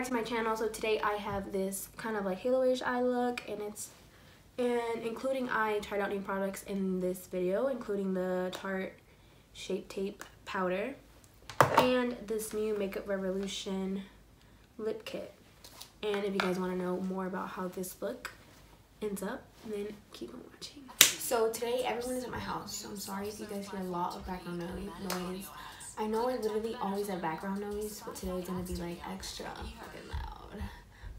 back to my channel. So today I have this kind of like halo-ish eye look and it's and including I tried out new products in this video, including the Tarte Shape Tape Powder and this new Makeup Revolution lip kit. And if you guys want to know more about how this look ends up, then keep on watching. So today everyone is at my house, so I'm sorry if you guys hear a lot of background noise. I know I literally always have background noise, but today it's gonna be like extra fucking loud.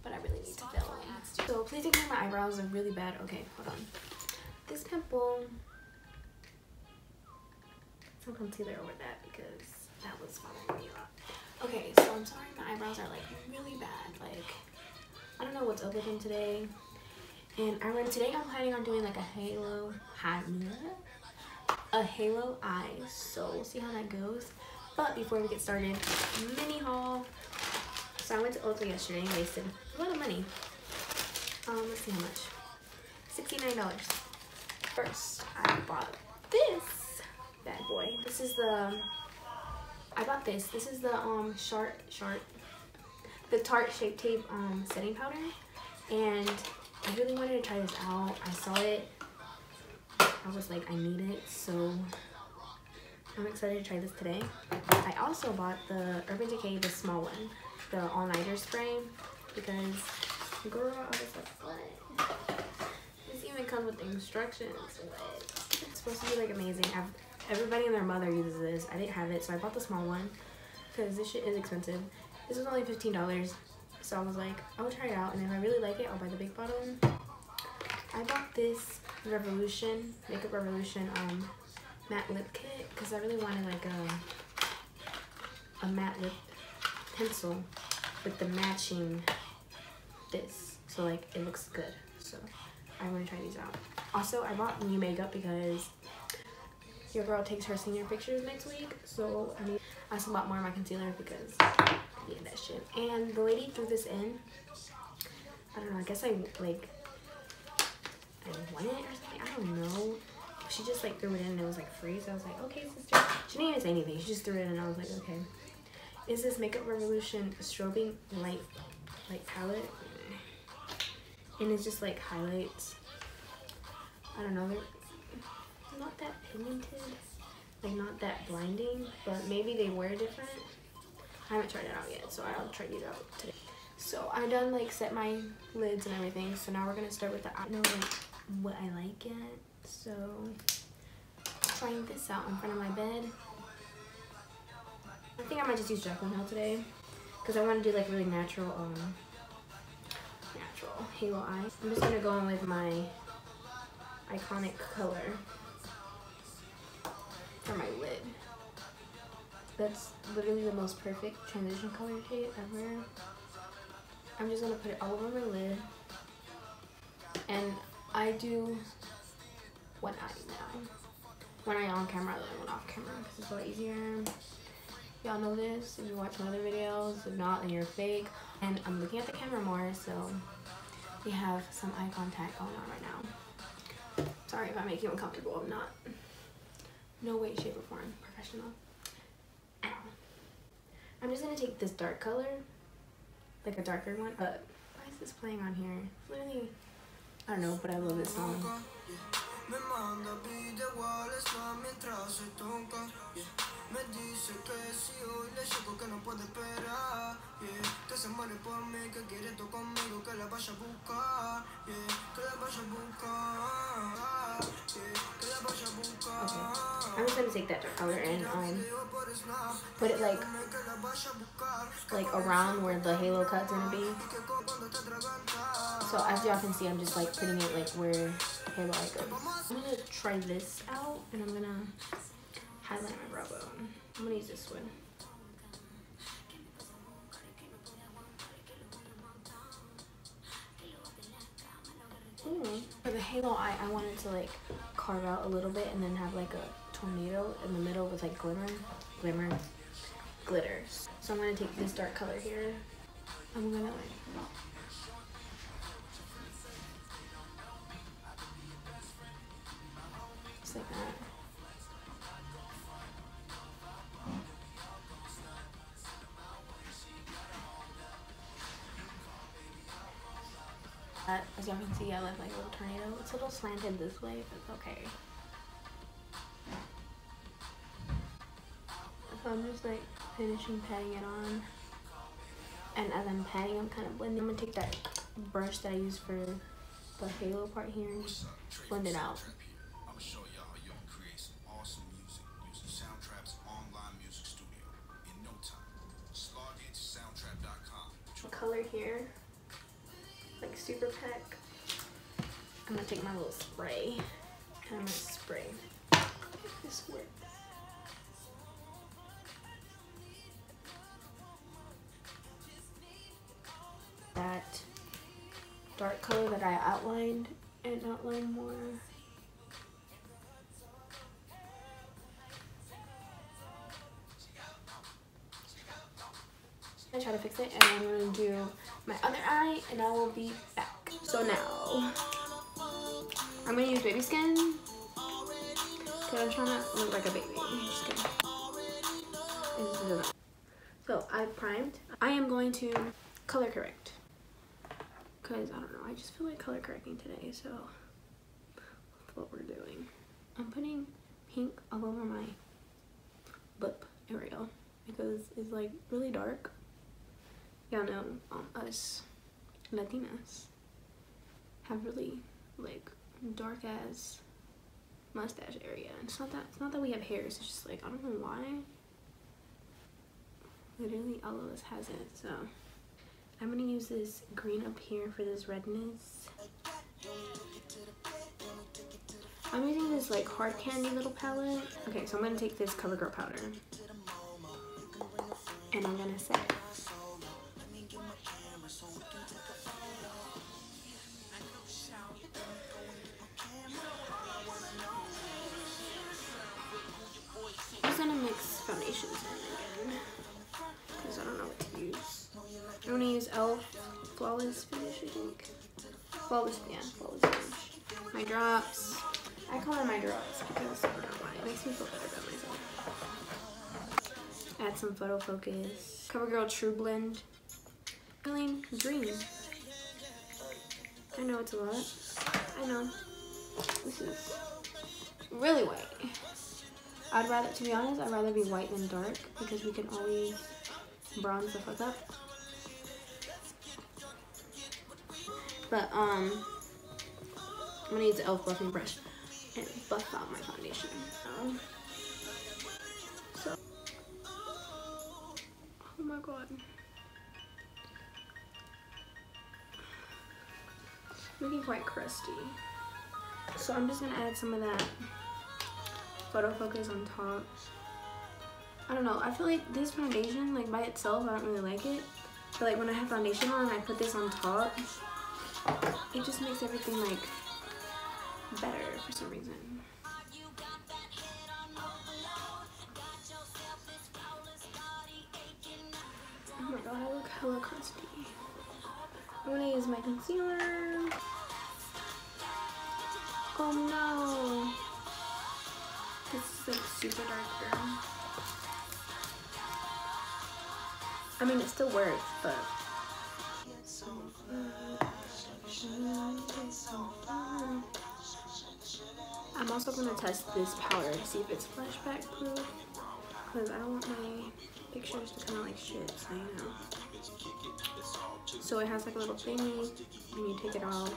But I really need to film. So please ignore my eyebrows, are really bad. Okay, hold on. This pimple, some concealer over that because that was bothering me a lot. Okay, so I'm sorry my eyebrows are like really bad. Like, I don't know what's up with them today. And I mean, today I'm planning on doing like a halo, high a halo eye. So we'll see how that goes. But before we get started, mini haul. So I went to Ulta yesterday and wasted a lot of money. Um, let's see how much. $69. First, I bought this bad boy. This is the, I bought this. This is the um Sharp, Sharp, the Tarte Shape Tape um setting powder. And I really wanted to try this out. I saw it. I was like, I need it. So I'm excited to try this today. I also bought the Urban Decay, the small one, the all-nighter spray, because, girl, I was like, what? This even comes with instructions. What? It's supposed to be, like, amazing. I've, everybody and their mother uses this. I didn't have it, so I bought the small one, because this shit is expensive. This was only $15, so I was like, I'll try it out, and if I really like it, I'll buy the big bottle. I bought this Revolution, Makeup Revolution, um, matte lip kit because I really wanted like a, a matte lip pencil with the matching this. So like it looks good. So I want to try these out. Also, I bought new makeup because your girl takes her senior pictures next week. So I need I a lot more of my concealer because yeah, that shit. And the lady threw this in. I don't know. I guess I like I won it or something. I don't know she just like threw it in and it was like free. So I was like, okay, sister. She didn't even say anything. She just threw it in and I was like, okay. Is this Makeup Revolution strobing light light palette? And it's just like highlights. I don't know. They're not that pigmented. Like not that blinding. But maybe they were different. I haven't tried it out yet. So I'll try these out today. So I done like set my lids and everything. So now we're to start with the, I don't like what I like yet. So, trying this out in front of my bed. I think I might just use Jaclyn Hill today because I want to do like really natural, um, natural halo eyes. I'm just gonna go in with my iconic color for my lid. That's literally the most perfect transition color shade ever. I'm just gonna put it all over my lid. I do one eye now. One eye on camera, then one off camera because it's a lot easier. Y'all know this if you watch my other videos. If not, then you're fake. And I'm looking at the camera more, so we have some eye contact going on right now. Sorry if I make you uncomfortable. I'm not. No way, shape, or form professional. I'm just gonna take this dark color, like a darker one. But why is this playing on here? Literally, I don't know, but I love this song. Me dice que si hoy le llego que no puede esperar yeah. Que se muere por mí, que quiere esto conmigo Que la vaya a buscar yeah. Que la vaya a buscar yeah. Que la vaya a buscar okay. I'm just gonna take that color and um, put it like like around where the halo cut's gonna be. So as y'all can see, I'm just like putting it like where halo eye goes. I'm gonna try this out and I'm gonna highlight my brow bone. I'm gonna use this one. Ooh. For the halo eye, I wanted to like carve out a little bit and then have like a tornado in the middle with like glimmer, glimmer, glitters. So I'm gonna take this dark color here. I'm gonna like like that. As y'all can see, I left like a little tornado. It's a little slanted this way, but it's okay. So I'm just like finishing patting it on. And as I'm patting, I'm kind of blending. I'm gonna take that brush that I use for the halo part here and blend it out. Color here, super pack. I'm gonna take my little spray and I'm gonna spray. This works. That dark color that I outlined and outline more. Try to fix it and I'm gonna do my other eye and I will be back. So now, I'm gonna use baby skin because I'm trying to look like a baby. So I primed. I am going to color correct because I don't know, I just feel like color correcting today, so that's what we're doing. I'm putting pink all over my lip area because it's like really dark. Y'all know um, us Latinas have really like dark ass mustache area. It's not that it's not that we have hairs, it's just like I don't know why. Literally all of us has it, so I'm gonna use this green up here for this redness. I'm using this like hard candy little palette. Okay, so I'm gonna take this CoverGirl powder and I'm gonna set it. I'm gonna use e.l.f. Flawless Finish, I think. Flawless, yeah, Flawless Finish. My drops. I call them my drops because I don't know why. It makes me feel better about myself. Add some photo focus. CoverGirl True Blend. Feeling green. I know it's a lot. I know. This is really white. I'd rather, to be honest, I'd rather be white than dark because we can always bronze the fuck up. But um, I'm gonna use the e.l.f. buffing brush and buff out my foundation. Um, so, oh my god. Looking quite crusty. So I'm just gonna add some of that photo focus on top. I don't know, I feel like this foundation, like by itself, I don't really like it. But like when I have foundation on and I put this on top, it just makes everything like better for some reason. Oh my god, I look hella crusty. I'm gonna use my concealer. Oh no. This is like super dark girl. I mean, it still works, but I'm also going to test this powder to see if it's flashback proof. Because I want my pictures to come out like shit, so you know. So it has like a little thingy, and you take it off.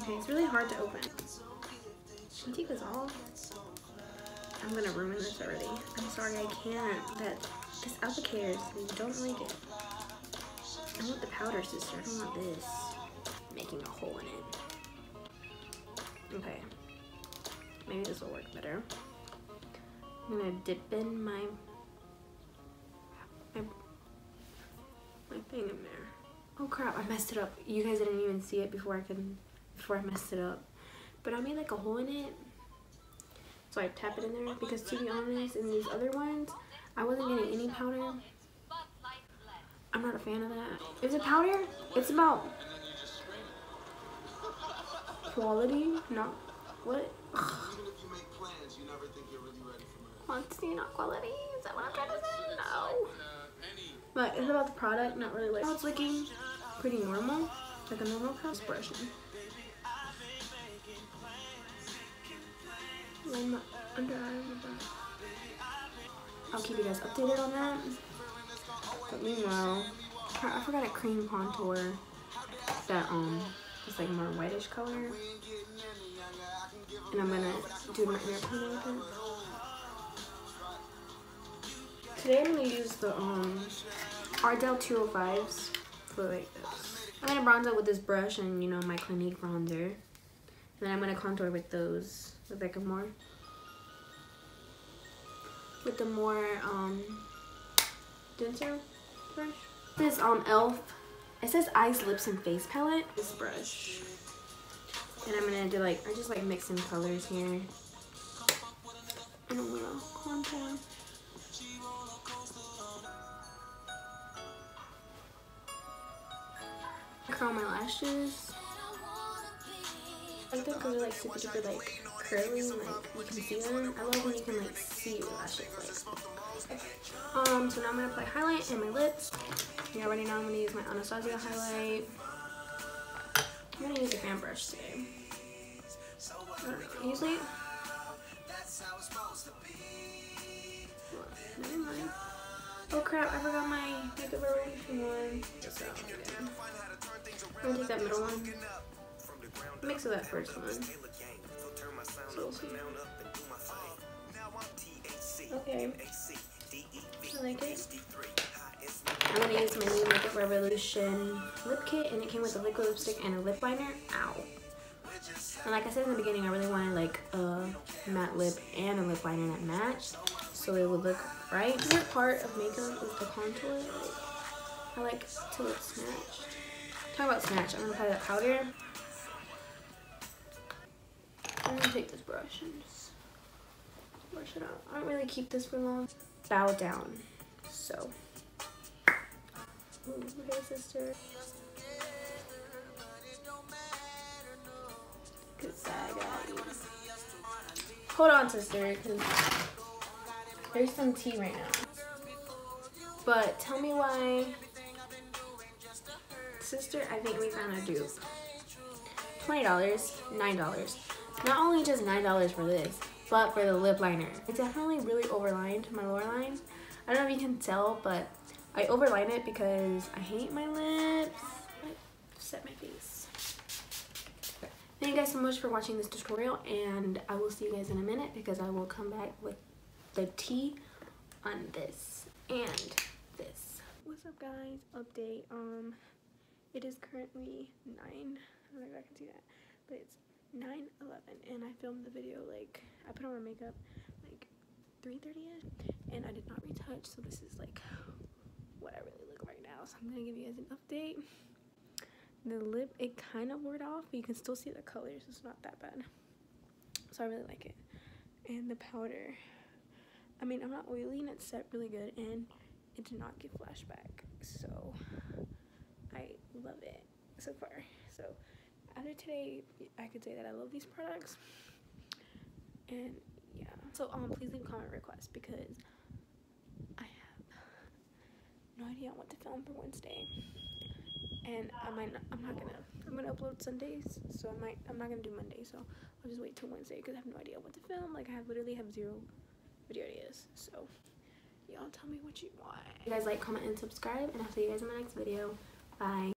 Okay, it's really hard to open. Can you take this off? I'm gonna ruin this already. I'm sorry, I can't. That this applicator, don't like it. I want the powder, sister. I don't want this making a hole in it. Okay. Maybe this will work better. I'm gonna dip in my my, my thing in there. Oh crap, I messed it up. You guys didn't even see it before I can before I messed it up. But I made like a hole in it. So I tap it in there because to be honest, in these other ones, I wasn't getting any powder. I'm not a fan of that. Is it powder? It's about quality, not what. Quantity, not quality. Is that what I'm trying to say? No. But it's about the product, not really like oh, it's looking pretty normal, like a normal product brushing. I'll keep you guys updated on that. But meanwhile, I forgot a cream contour that um is like more whitish color. And I'm gonna do my corner with it. Today I'm gonna use the um Ardell 205s for like this. I'm gonna bronze out with this brush and you know my Clinique bronzer. And then I'm gonna contour with those with like a more with the more um denser brush. This um elf it says eyes, lips, and face palette. This brush. And I'm gonna do like I just like mix some colors here. And I'm gonna contour. Curl my lashes. I think they're like super super like curly and like you can see them. I love when you can like see your lashes like. Um, so now I'm gonna apply highlight in my lips. You already know I'm gonna use my Anastasia highlight. I'm gonna use a fan brush today. Usually, Oh crap, I forgot my makeup revolution one. I'm gonna take that middle one. Mix with that first one. Okay. I like it. I'm gonna use my new Makeup Revolution lip kit and it came with a liquid lipstick and a lip liner. Ow. And like I said in the beginning, I really wanted like a matte lip and a lip liner that matched so it would look right. The part of makeup is the contour. I like to look snatched. Talk about snatch, I'm gonna apply that powder. I'm gonna take this brush and just brush it out. I don't really keep this for long. Bow down. So. Ooh, okay, sister. Cause. Hold on, sister, because there's some tea right now. But tell me why, sister, I think we found a dupe. $20, $9. Not only just $9 for this, but for the lip liner. It definitely really overlined my lower line. I don't know if you can tell, but I overline it because I hate my lips. I set my face. Thank you guys so much for watching this tutorial and I will see you guys in a minute because I will come back with the tea on this and this. What's up guys? Update. Um, It is currently 9. I don't know if I can see that. But it's 9 11 and I filmed the video like My makeup like 3:30ish and I did not retouch so this is like what I really look right now. So I'm gonna give you guys an update. The lip it kind of wore off but you can still see the colors it's not that bad. So I really like it. And the powder I mean I'm not oily and it set really good and it did not give flashback so I love it so far. So after today, I could say that I love these products. And yeah. So um, please leave a comment request because I have no idea what to film for Wednesday. And I might not, I'm not gonna I'm gonna upload Sundays, so I might I'm not gonna do Monday, so I'll just wait till Wednesday because I have no idea what to film. Like I have literally have zero video ideas. So y'all tell me what you want. You guys like, comment, and subscribe, and I'll see you guys in my next video. Bye.